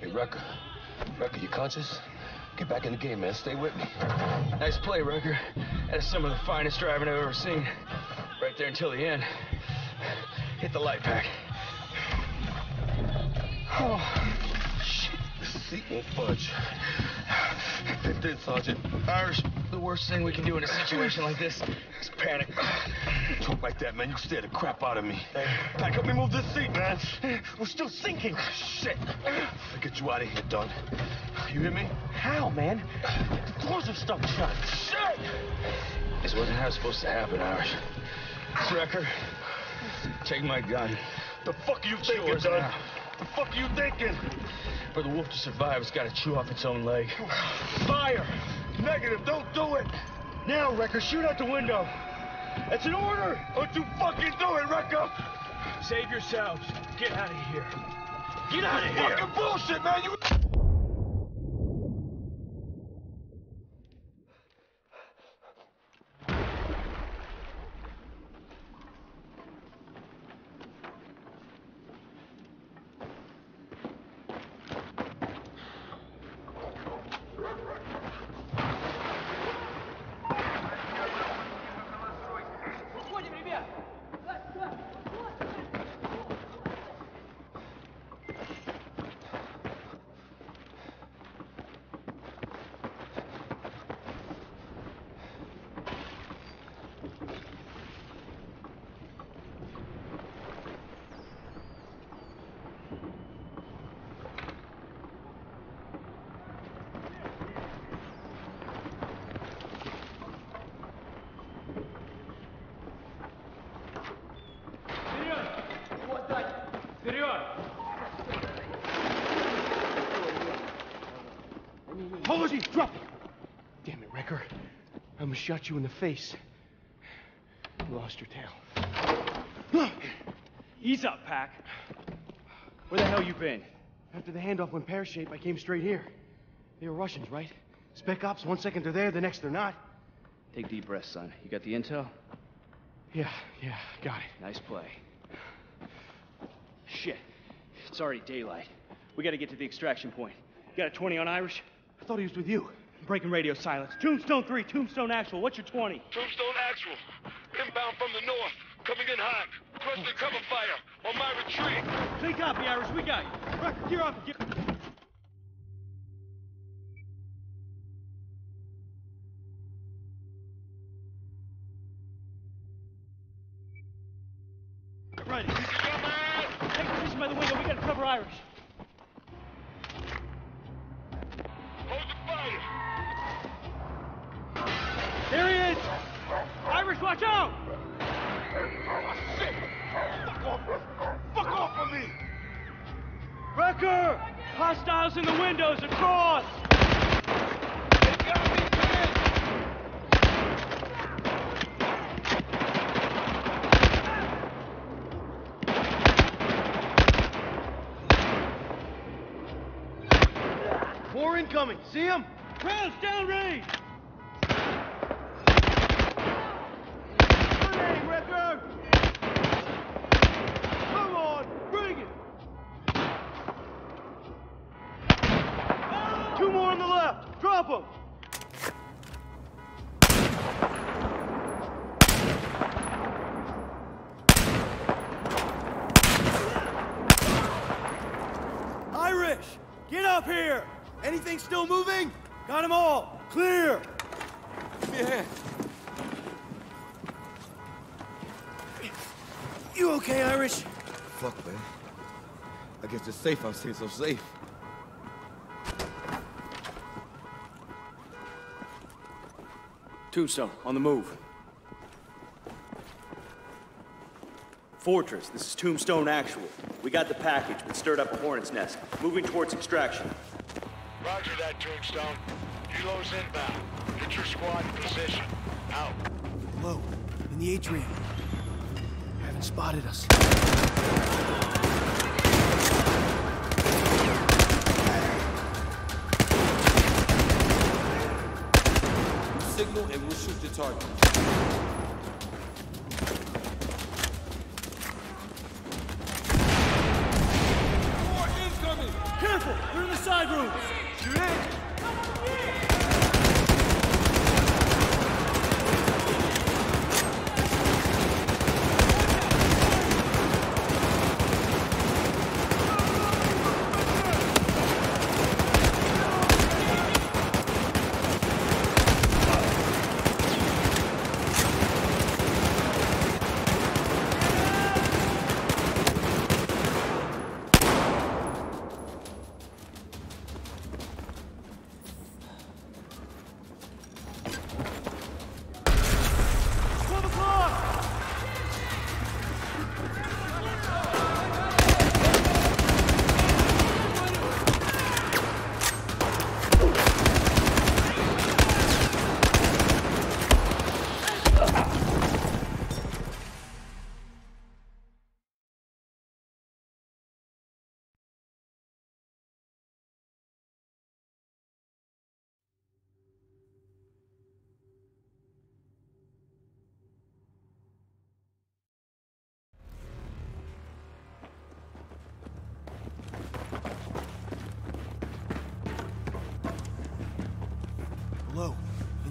Hey, Recker. Recker, you conscious? Get back in the game, man. Stay with me. Nice play, Recker. That is some of the finest driving I've ever seen. Right there until the end. Hit the light pack. Oh, shit. The seat won't budge. It did, Sergeant. Irish, worst thing we can do in a situation like this is panic. Talk like that, man. You scare the crap out of me. Hey, Pac, help me move this seat, man. We're still sinking. Shit. I'll get you out of here, Dunn. You hear me? How, man? The doors are stuck shut. Shit! This wasn't how it's supposed to happen, Irish. Recker, take my gun. The fuck are you thinking, Yours Don? now. The fuck are you thinking? For the wolf to survive, it's got to chew off its own leg. Fire! Negative, don't do it! Now, Recker, shoot out the window. That's an order! Don't you fucking do it, Recker! Save yourselves. Get out of here. Get out of here! Fucking bullshit, man! You... Apologies, drop it. Damn it, Recker. I almost shot you in the face. You lost your tail. Look! Ease up, Pac. Where the hell you been? After the handoff went pear-shaped, I came straight here. They were Russians, right? Spec ops, one second they're there, the next they're not. Take deep breaths, son. You got the intel? Yeah, yeah, got it. Nice play. Shit. It's already daylight. We gotta get to the extraction point. You got a 20 on Irish? I thought he was with you. Breaking radio silence. Tombstone 3, Tombstone Actual. What's your 20? Tombstone actual. Inbound from the north. Coming in hot. Requesting cover fire on my retreat. Clean copy, Irish. We got you. Recker, gear up and get... Ready. Take position by the window. We gotta cover Irish. Hold the fire. There he is! Irish, watch out! Shit. Fuck off. Fuck off of me. Recker! Hostiles in the windows across! They got me pinned. More incoming. See him? Rounds downrange! Grenade, Recker! Come on, bring it! Two more on the left. Drop them. Irish, get up here! Anything still moving? Got them all. Clear. Yeah. You okay, Irish? Fuck, man. I guess it's safe I'm staying so safe. Tombstone, on the move. Fortress, this is Tombstone Actual. We got the package, but stirred up a hornet's nest. Moving towards extraction. Roger that, Tombstone. Helo's inbound. Get your squad in position. Out. Low, in the atrium. You Haven't spotted us. signal and we'll shoot the target. Careful! They're in the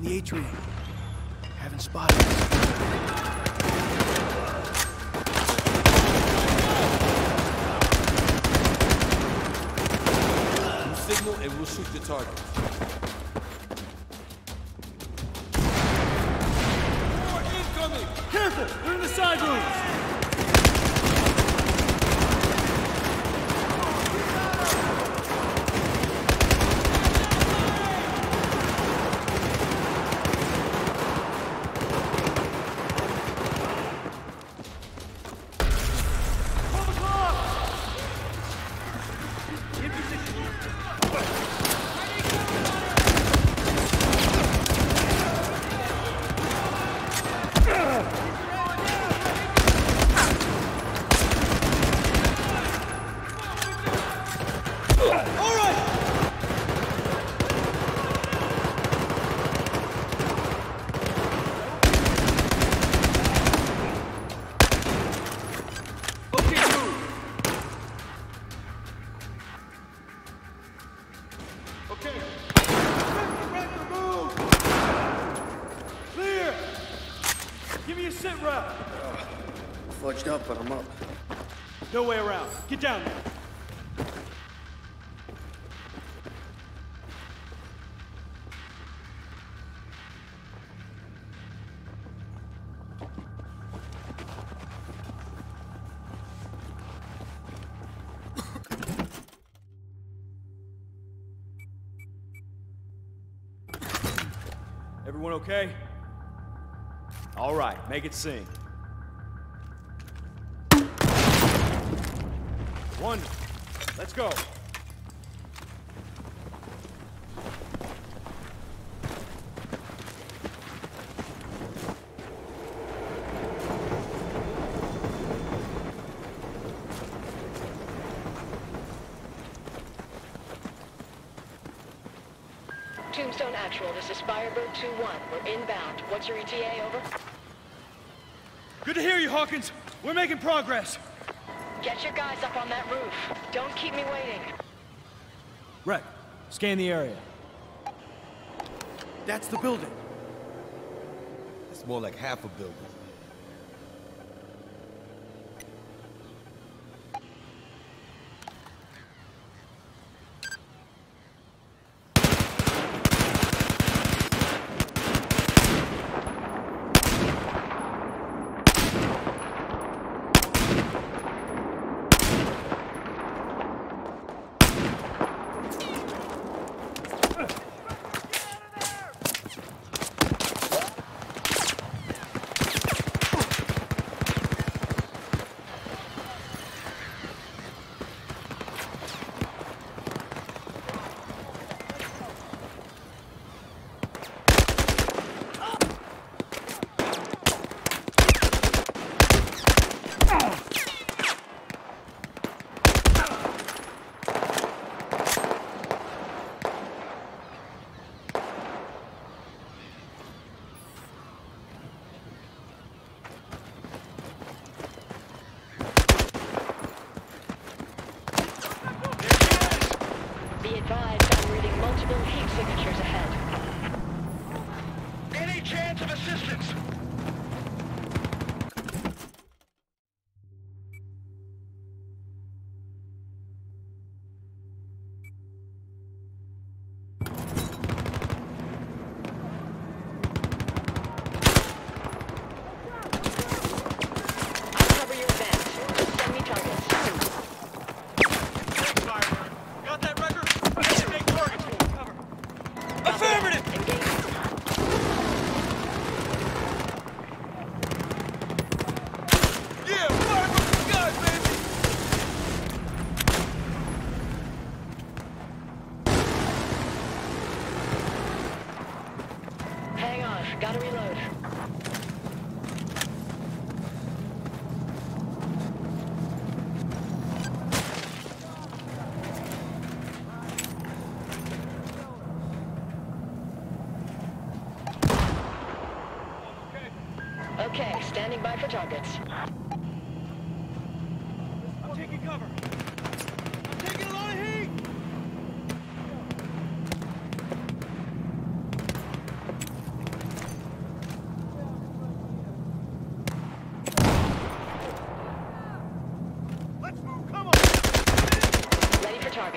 the atrium. Haven't spotted us. Signal and we'll shoot the target. A sit rep. Fudged up, but I'm up. No way around. Get down there. Make it sing. One, let's go. Tombstone Actual, this is Firebird 2-1. We're inbound. What's your ETA, over? Good to hear you, Hawkins. We're making progress. Get your guys up on that roof. Don't keep me waiting. Rec, scan the area. That's the building. It's more like half a building.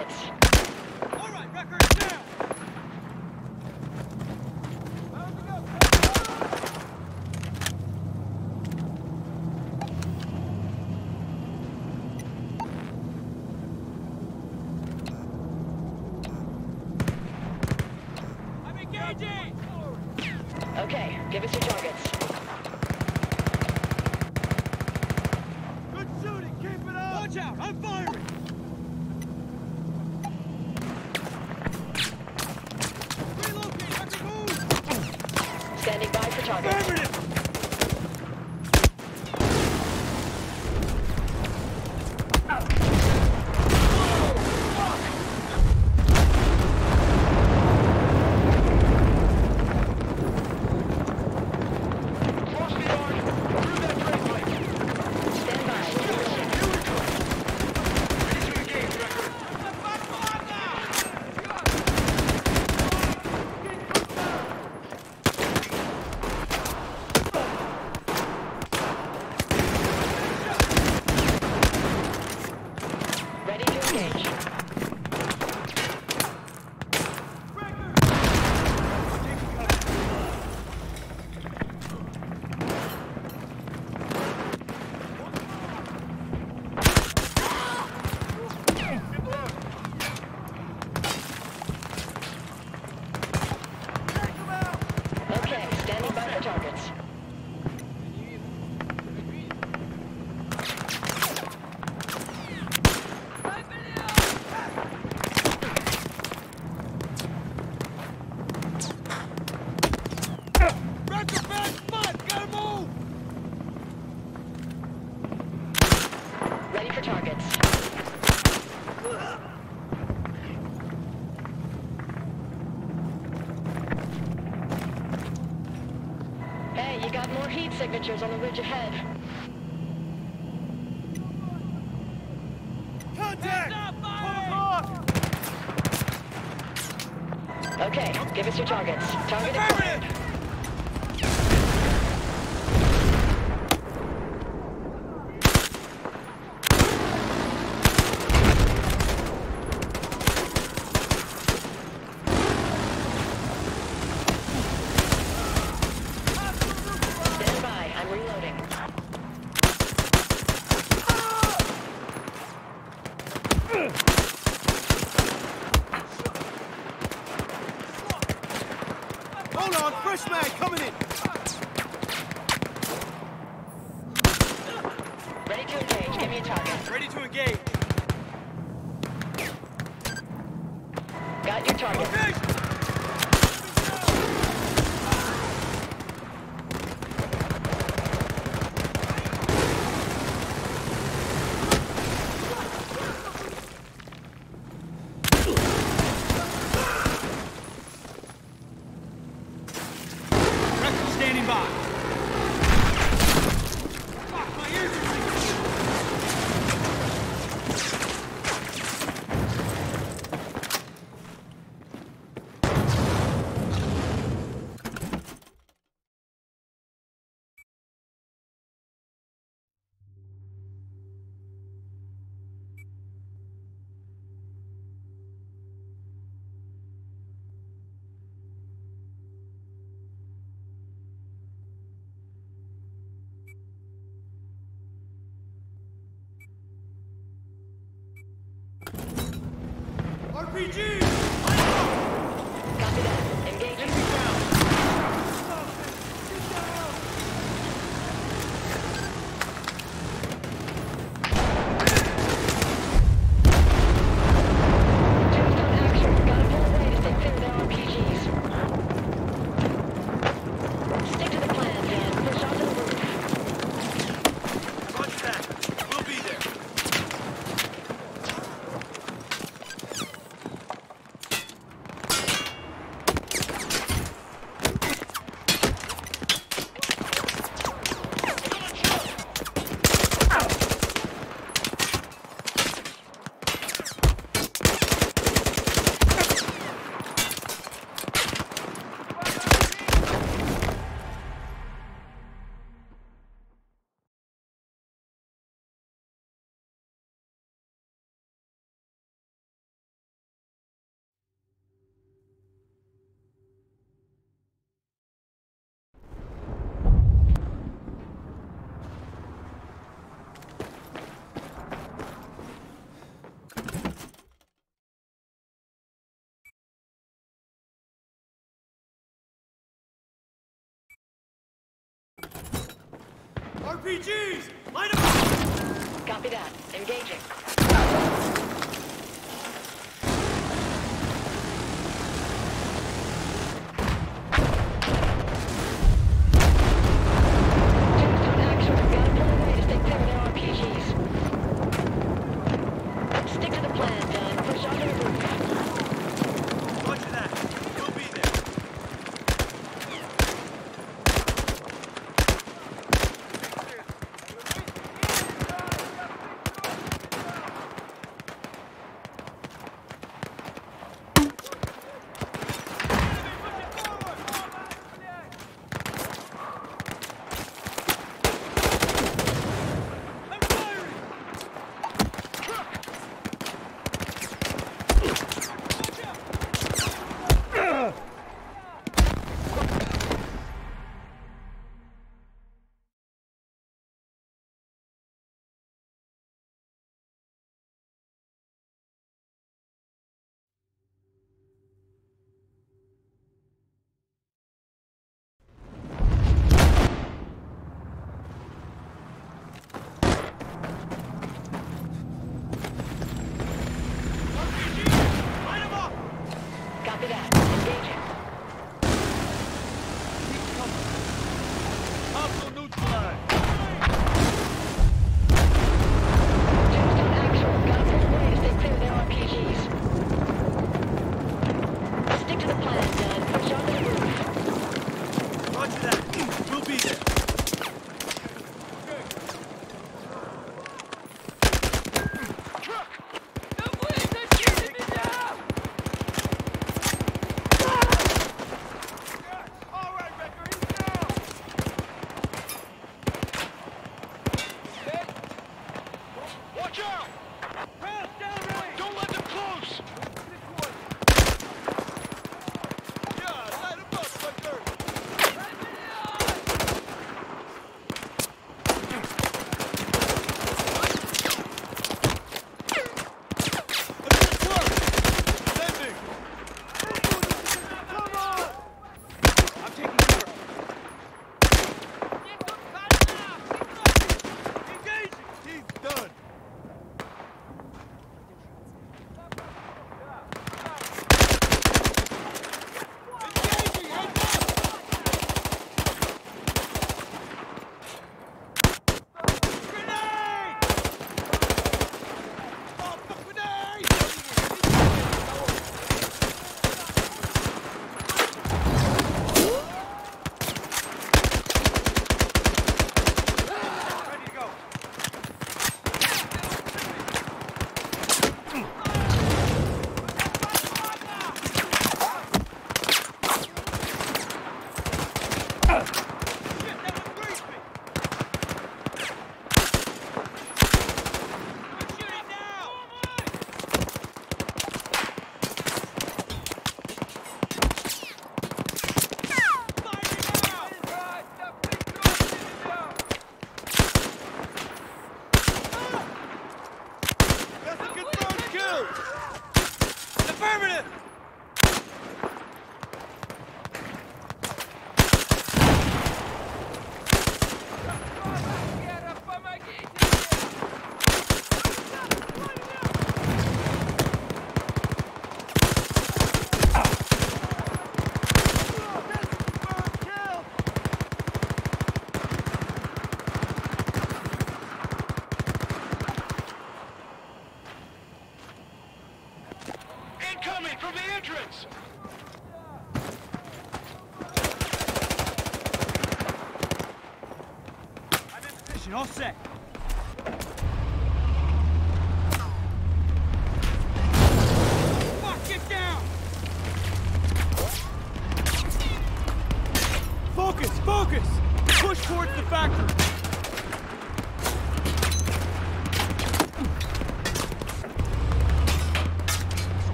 targets. signatures on the ridge ahead. Contact! Okay, give us your targets. Target acquired. Got your target. RPG! RPGs! Up! Copy that. Engaging.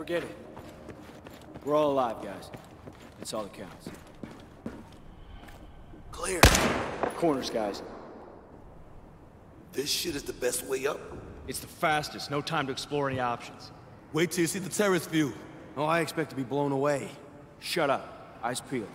Forget it. We're all alive, guys. That's all that counts. Clear. Corners, guys. This shit is the best way up. It's the fastest. No time to explore any options. Wait till you see the terrace view. Oh, I expect to be blown away. Shut up. Eyes peeled.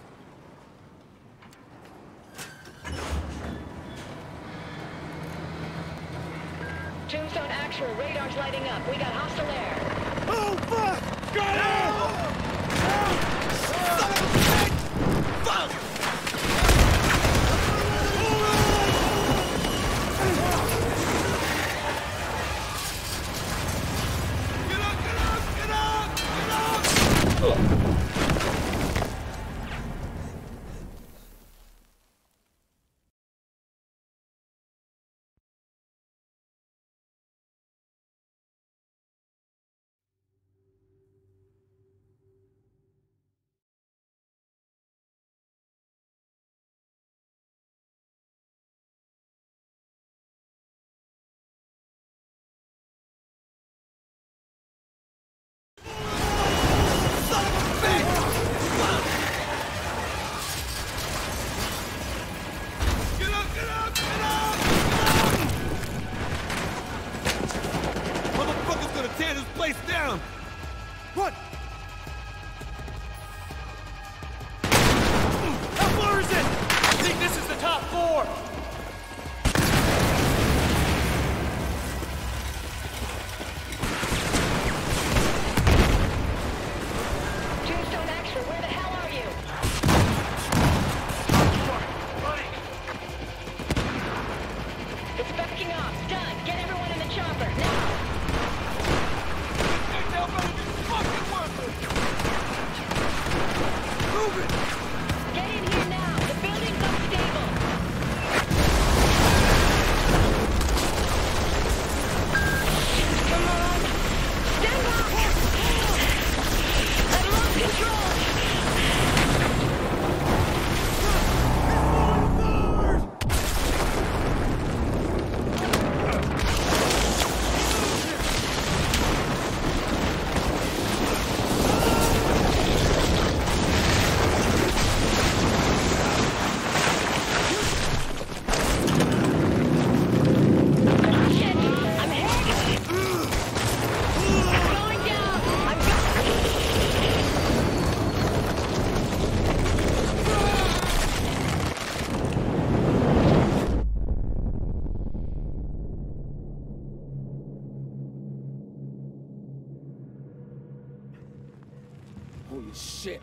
Holy shit.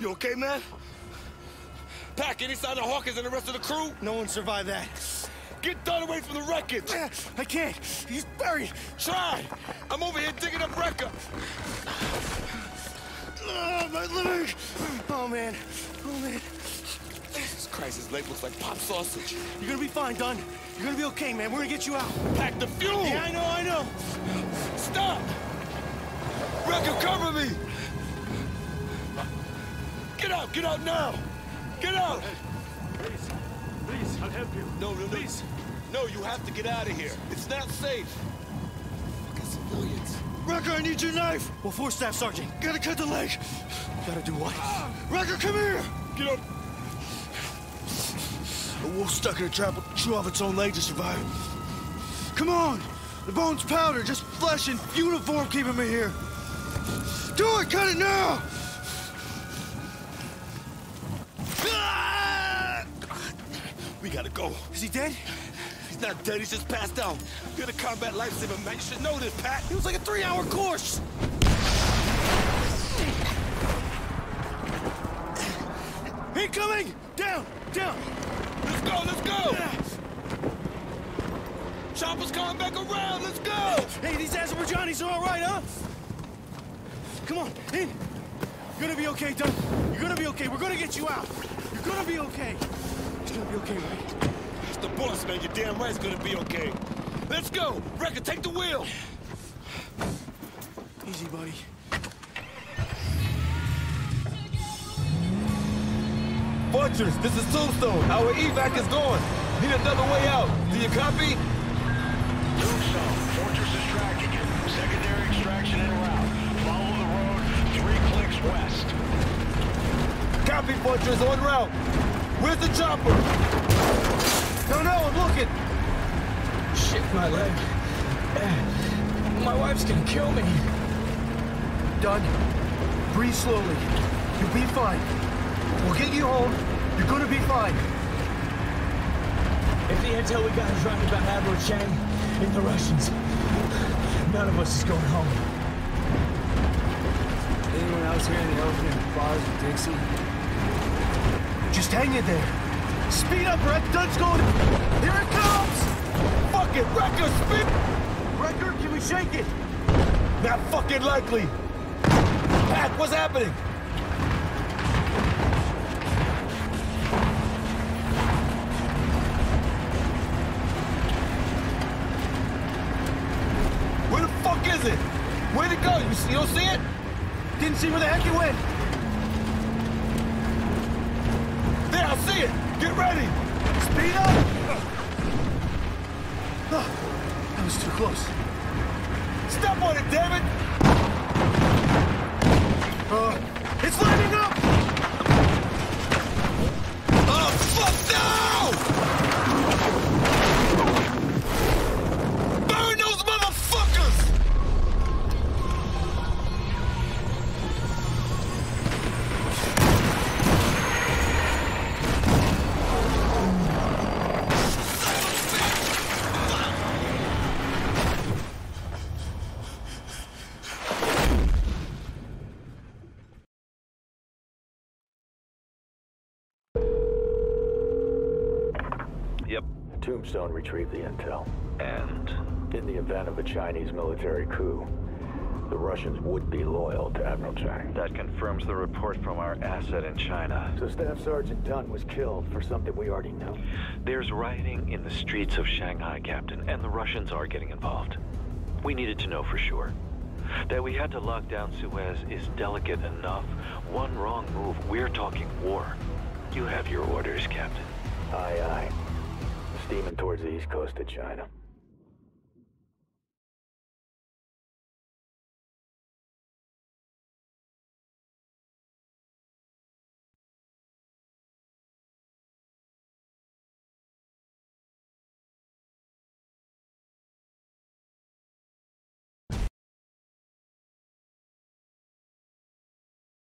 You okay, man? Pac, any sign of Hawkins and the rest of the crew? No one survived that. Get Dunn away from the wreckage! I can't. He's buried. Try! I'm over here digging up Recker! Oh, my leg. Oh, man. Oh, man. Christ, his leg looks like pop sausage. You're gonna be fine, Dunn. You're gonna be okay, man. We're gonna get you out. Pack the fuel! Yeah, I know, I know. Stop! Recker, cover me! Get out, get out now! Get out! Please, please, I'll help you. No, no, no. Please. No, you have to get out of here. It's not safe. Fucking civilians. Recker, I need your knife. Well, four staff sergeant. Gotta cut the leg. Gotta do what? Recker, come here. Get up! Wolf stuck in a trap will chew off its own leg to survive. Come on! The bone's powder, just flesh and uniform keeping me here. Do it! Cut it now! We gotta go. Is he dead? He's not dead, he's just passed out. You're the combat lifesaver, man. You should know this, Pat. It was like a three-hour course. Incoming! Down! Down! Let's go, let's go! Chopper's coming back around, let's go! Hey, these Azerbaijanis are all right, huh? Come on, in. You're gonna be okay, Doug. You're gonna be okay. We're gonna get you out. You're gonna be okay. It's gonna be okay, right? It's the boss, man. You're damn right it's gonna be okay. Let's go! Recker, take the wheel! Easy, buddy. Fortress, this is Tombstone. Our evac is gone. Need another way out. Do you copy? Tombstone, Fortress is tracking you. Secondary extraction en route. Follow the road three clicks west. Copy, Fortress, on route. Where's the chopper? No, no, I'm looking. Shit, my leg. My wife's gonna kill me. Done. Breathe slowly. You'll be fine. We'll get you home. You're gonna be fine. If the intel we got is right about Admiral Chang and the Russians, none of us is going home. Anyone else here in the open in bars with Dixie? Just hang in there. Speed up, Red. Dunn's going. Here it comes. Fuck it, Recker, speed! Recker, can we shake it? Not fucking likely. Pat, what's happening? Didn't see where the heck it went. There, I see it. Get ready. Speed up. Oh, that was too close. Step on it, David. Uh, it's lighting up. Tombstone retrieved the intel. And in the event of a Chinese military coup, the Russians would be loyal to Admiral Chang. That confirms the report from our asset in China. So Staff Sergeant Dunn was killed for something we already know. There's rioting in the streets of Shanghai, Captain, and the Russians are getting involved. We needed to know for sure. That we had to lock down Suez is delicate enough. One wrong move, we're talking war. You have your orders, Captain. Aye, aye. Steaming towards the east coast of China.